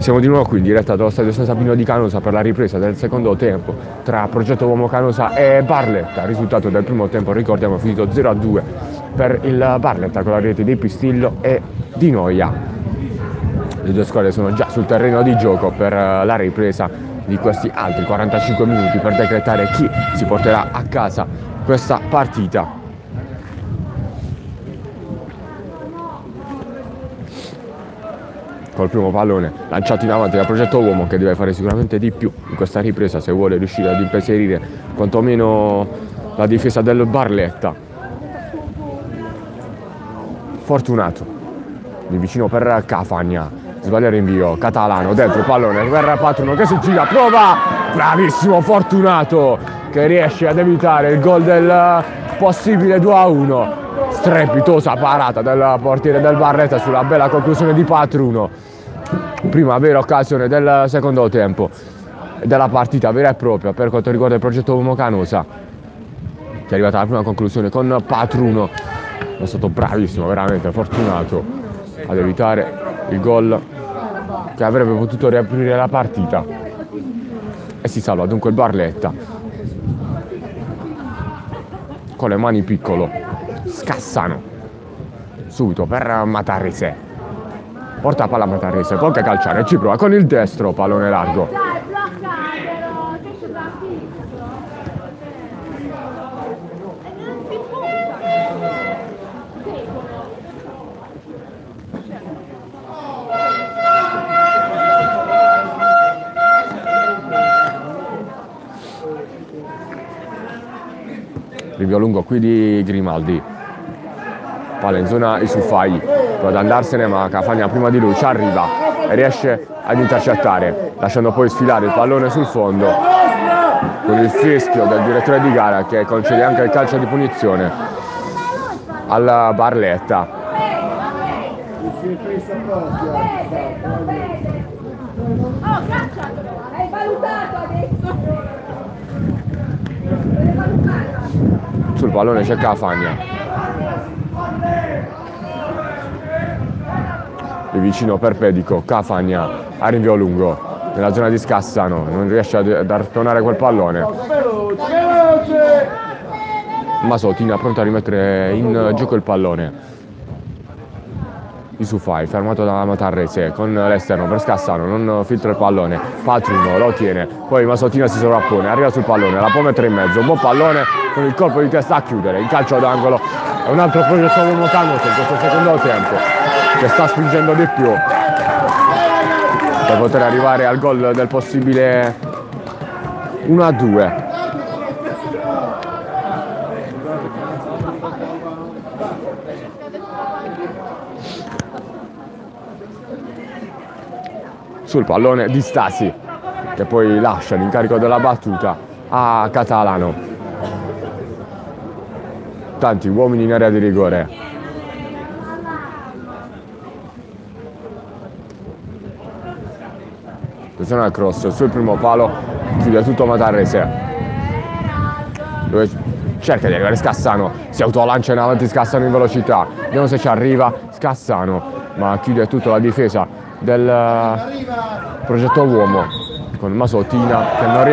Siamo di nuovo qui in diretta dallo stadio San Sabino di Canosa per la ripresa del secondo tempo tra Progetto Uomo Canosa e Barletta. Risultato del primo tempo, ricordiamo, finito 0-2 per il Barletta con la rete di Pistillo e di Noia. Le due squadre sono già sul terreno di gioco per la ripresa di questi altri 45 minuti per decretare chi si porterà a casa questa partita. Col primo pallone lanciato in avanti dal progetto Uomo che deve fare sicuramente di più in questa ripresa se vuole riuscire ad impensierire quantomeno la difesa del Barletta. Fortunato. Di vicino per Cafagna. Sbaglia il rinvio Catalano dentro pallone. Per Patruno che si gira prova. Bravissimo Fortunato che riesce ad evitare il gol del possibile 2 a 1 strepitosa parata del portiere del Barretta sulla bella conclusione di Patruno prima vera occasione del secondo tempo della partita vera e propria per quanto riguarda il progetto Uomo Canosa che è arrivata alla prima conclusione con Patruno. È stato bravissimo, veramente fortunato ad evitare il gol che avrebbe potuto riaprire la partita. E si salva dunque il Barletta. Con le mani piccolo scassano subito per Matarese porta palla a Matarese, può anche calciare, ci prova con il destro, pallone largo. Rivio lungo qui di Grimaldi palla in zona Isufai prova ad andarsene ma Cafagna prima di lui ci arriva e riesce ad intercettare lasciando poi sfilare il pallone sul fondo con il fischio del direttore di gara che concede anche il calcio di punizione alla Barletta. Sul pallone c'è Cafagna vicino Perpedico, Cafagna, a rinvio lungo, nella zona di Scassano, non riesce ad artonare quel pallone. Masotina pronto a rimettere in gioco il pallone. Isufai fermato da Matarrese con l'esterno per Scassano, non filtra il pallone, Patruno lo tiene, poi Masotina si sovrappone, arriva sul pallone, la può mettere in mezzo, un buon pallone con il colpo di testa a chiudere, il calcio d'angolo è un altro progetto uomo Camus in questo secondo tempo che sta spingendo di più per poter arrivare al gol del possibile 1 a 2 sul pallone di Stasi che poi lascia l'incarico della battuta a Catalano tanti uomini in area di rigore. Attenzione al cross, sul primo palo chiude tutto Matarrese. Dove cerca di arrivare Scassano, si autolancia in avanti Scassano in velocità. Vediamo se ci arriva Scassano, ma chiude tutta la difesa del progetto Uomo con Masottina che non riesce